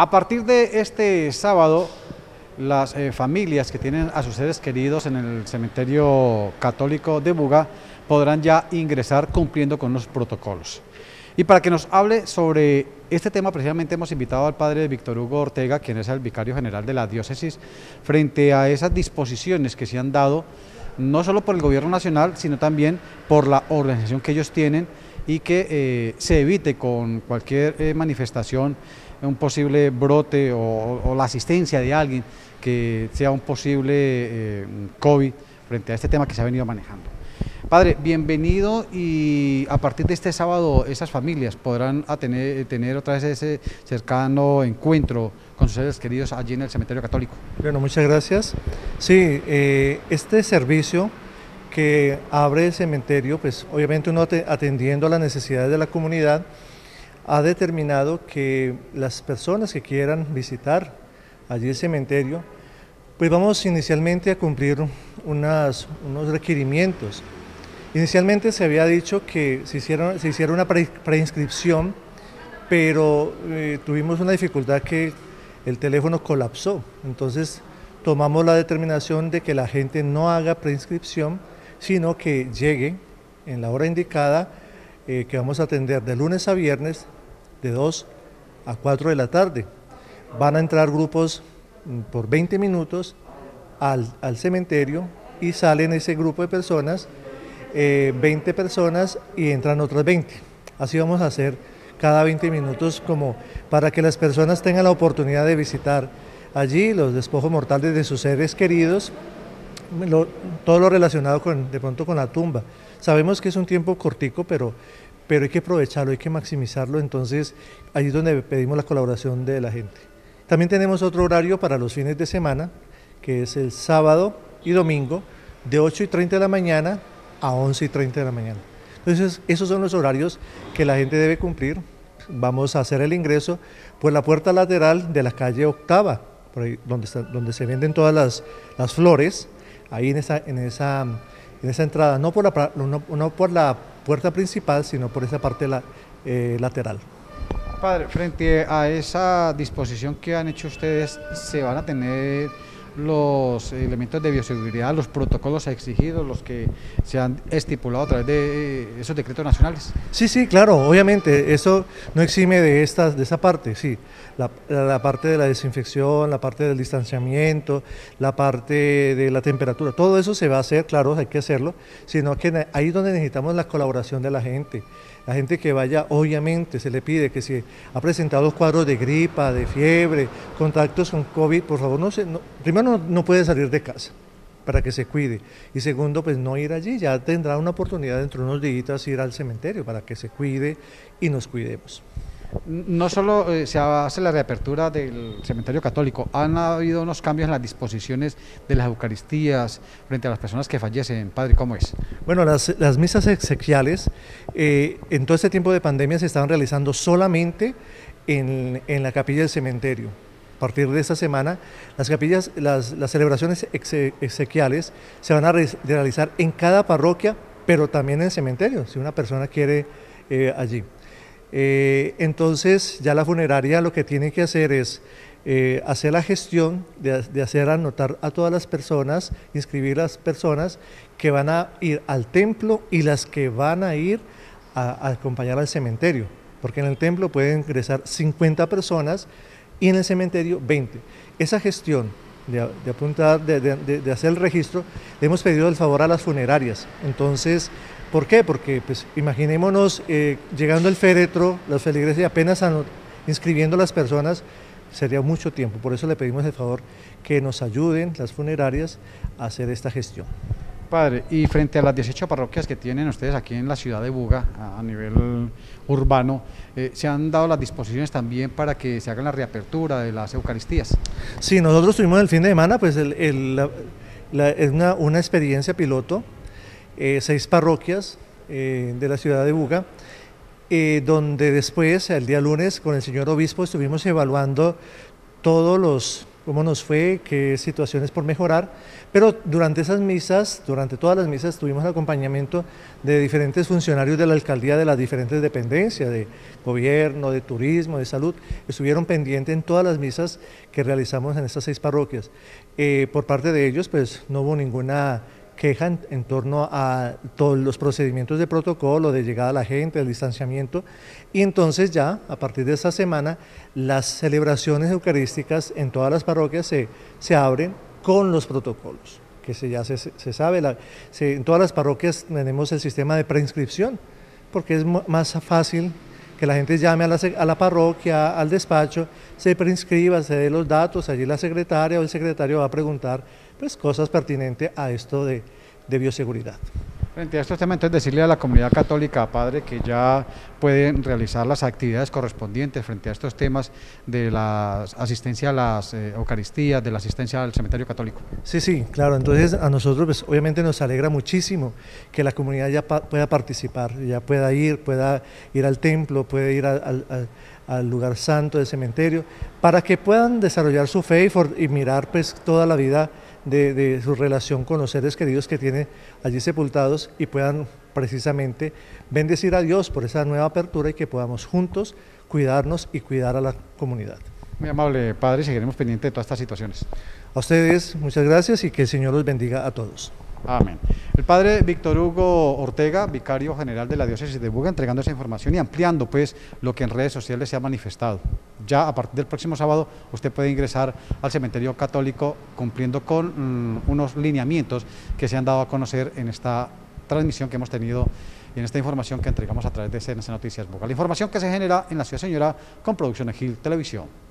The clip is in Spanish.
A partir de este sábado, las eh, familias que tienen a sus seres queridos en el cementerio católico de Buga podrán ya ingresar cumpliendo con los protocolos. Y para que nos hable sobre este tema, precisamente hemos invitado al padre Víctor Hugo Ortega, quien es el vicario general de la diócesis, frente a esas disposiciones que se han dado, no solo por el gobierno nacional, sino también por la organización que ellos tienen y que eh, se evite con cualquier eh, manifestación un posible brote o, la asistencia de alguien que sea un posible eh, COVID frente a este tema que se ha venido manejando. Padre, bienvenido y a partir de este sábado esas familias podrán tener, tener otra vez ese cercano encuentro con sus seres queridos allí en el cementerio católico. Bueno, muchas gracias. Sí, eh, este servicio que abre el cementerio, pues obviamente uno atendiendo a las necesidades de la comunidad, ha determinado que las personas que quieran visitar allí el cementerio, pues vamos inicialmente a cumplir unos requerimientos. Inicialmente se había dicho que se, se hiciera una preinscripción, pero eh, tuvimos una dificultad que el teléfono colapsó. Entonces tomamos la determinación de que la gente no haga preinscripción, sino que llegue en la hora indicada, eh, que vamos a atender de lunes a viernes de 2 a 4 de la tarde. Van a entrar grupos mm, por 20 minutos al, cementerio y salen ese grupo de personas, 20 eh, personas y entran otras 20. Así vamos a hacer cada 20 minutos como para que las personas tengan la oportunidad de visitar allí los despojos mortales de sus seres queridos, todo lo relacionado con, de pronto con la tumba. Sabemos que es un tiempo cortico, pero pero hay que aprovecharlo, hay que maximizarlo, entonces ahí es donde pedimos la colaboración de la gente. También tenemos otro horario para los fines de semana, que es el sábado y domingo, de 8 y 30 de la mañana a 11 y 30 de la mañana. Entonces, esos son los horarios que la gente debe cumplir. Vamos a hacer el ingreso por la puerta lateral de la calle Octava, por ahí donde, donde se venden todas las, las flores, ahí en esa, en esa, en esa entrada, no por la, no por la puerta principal, sino por esa parte la, eh, lateral. Padre, frente a esa disposición que han hecho ustedes, ¿se van a tener los elementos de bioseguridad, los protocolos exigidos, los que se han estipulado a través de eh, esos decretos nacionales? Sí, sí, claro, obviamente, eso no exime de, esta, de esa parte, sí. La, la, parte de la desinfección, la parte del distanciamiento, la parte de la temperatura, todo eso se va a hacer, claro, hay que hacerlo, sino que ahí es donde necesitamos la colaboración de la gente. La gente que vaya, obviamente, se le pide que si ha presentado cuadros de gripa, de fiebre, contactos con COVID, por favor, no se, primero no, puede salir de casa para que se cuide. Y segundo, pues no ir allí, ya tendrá una oportunidad dentro de unos días ir al cementerio para que se cuide y nos cuidemos. No solo eh, se hace la reapertura del cementerio católico, han habido unos cambios en las disposiciones de las Eucaristías frente a las personas que fallecen. Padre, ¿cómo es? Bueno, las, misas exequiales eh, en todo este tiempo de pandemia se estaban realizando solamente en, la capilla del cementerio. A partir de esta semana, las capillas, las, celebraciones exequiales se van a realizar en cada parroquia, pero también en cementerio, si una persona quiere eh, allí. Eh, entonces ya la funeraria lo que tiene que hacer es eh, hacer la gestión de, hacer anotar a todas las personas, inscribir las personas que van a ir al templo y las que van a ir a, acompañar al cementerio, porque en el templo pueden ingresar 50 personas y en el cementerio 20. Esa gestión de, apuntar, de, hacer el registro, le hemos pedido el favor a las funerarias. Entonces, ¿Por qué? Porque pues, imaginémonos eh, llegando el féretro, las feligreses apenas inscribiendo a las personas, sería mucho tiempo. Por eso le pedimos el favor que nos ayuden las funerarias a hacer esta gestión. Padre, y frente a las 18 parroquias que tienen ustedes aquí en la ciudad de Buga, a, nivel urbano, eh, ¿se han dado las disposiciones también para que se haga la reapertura de las Eucaristías? Sí, nosotros tuvimos el fin de semana, pues es una, una experiencia piloto eh, seis parroquias eh, de la ciudad de Buga, eh, donde después, el día lunes, con el señor obispo, estuvimos evaluando todos los, cómo nos fue, qué situaciones por mejorar, pero durante esas misas, durante todas las misas tuvimos acompañamiento de diferentes funcionarios de la alcaldía de las diferentes dependencias, de gobierno, de turismo, de salud, estuvieron pendientes en todas las misas que realizamos en estas seis parroquias. Eh, por parte de ellos, pues no hubo ninguna quejan en torno a todos los procedimientos de protocolo, de llegada a la gente, del distanciamiento, y entonces ya, a partir de esta semana, las celebraciones eucarísticas en todas las parroquias se, se abren con los protocolos, que se, ya se, se sabe, la, en todas las parroquias tenemos el sistema de preinscripción, porque es más fácil que la gente llame a la, a la, parroquia, al despacho, se preinscriba, se dé los datos, allí la secretaria o el secretario va a preguntar pues, cosas pertinentes a esto de, de bioseguridad. Frente a estos temas, entonces decirle a la comunidad católica, padre, que ya pueden realizar las actividades correspondientes frente a estos temas de la asistencia a las eh, Eucaristías, de la asistencia al cementerio católico. Sí, sí, claro. Entonces a nosotros, pues, obviamente nos alegra muchísimo que la comunidad ya pueda participar, ya pueda ir, pueda ir al templo, pueda ir al lugar santo del cementerio, para que puedan desarrollar su fe y, y mirar pues toda la vida de, su relación con los seres queridos que tiene allí sepultados y puedan precisamente bendecir a Dios por esa nueva apertura y que podamos juntos cuidarnos y cuidar a la comunidad. Muy amable Padre, seguiremos pendientes de todas estas situaciones. A ustedes muchas gracias y que el Señor los bendiga a todos. Amén. El padre Víctor Hugo Ortega, vicario general de la diócesis de Buga, entregando esa información y ampliando pues lo que en redes sociales se ha manifestado. Ya a partir del próximo sábado usted puede ingresar al cementerio católico cumpliendo con mm, unos lineamientos que se han dado a conocer en esta transmisión que hemos tenido y en esta información que entregamos a través de CNC Noticias Buga. La información que se genera en la ciudad señora con producción Gil Televisión.